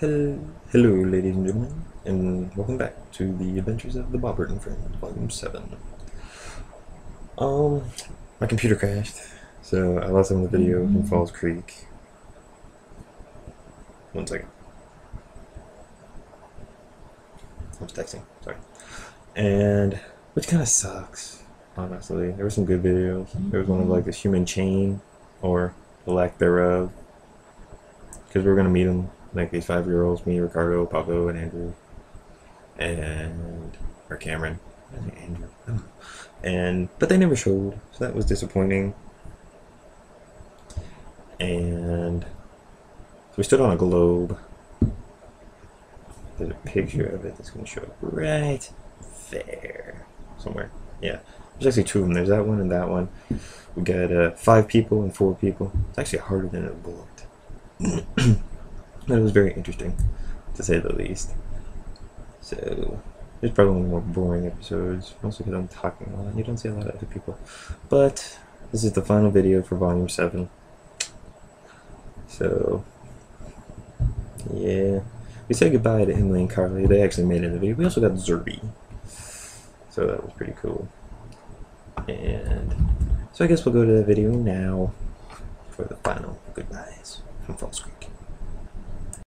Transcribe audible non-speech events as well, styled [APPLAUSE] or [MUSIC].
Hello, hello, ladies and gentlemen, and welcome back to the Adventures of the Bobbert and Friends, Volume 7. Um, my computer crashed, so I lost some of the video from Falls Creek. One second. I was texting, sorry. And, which kind of sucks, honestly. There were some good videos. There was one of like the human chain, or the lack thereof. Because we were going to meet him like these five year olds me, Ricardo, Pablo, and Andrew, and or Cameron, think Andrew, [SIGHS] and but they never showed, so that was disappointing. And so we stood on a globe. There's a picture of it that's going to show up right there somewhere. Yeah, there's actually two of them. There's that one and that one. We got uh, five people and four people. It's actually harder than it looked. [CLEARS THROAT] That was very interesting, to say the least. So, there's probably more boring episodes, mostly because I'm talking a lot. You don't see a lot of other people. But, this is the final video for Volume 7. So, yeah. We said goodbye to Emily and Carly. They actually made it in the video. We also got Zerby. So that was pretty cool. And so I guess we'll go to the video now for the final goodbyes from Falls Creek.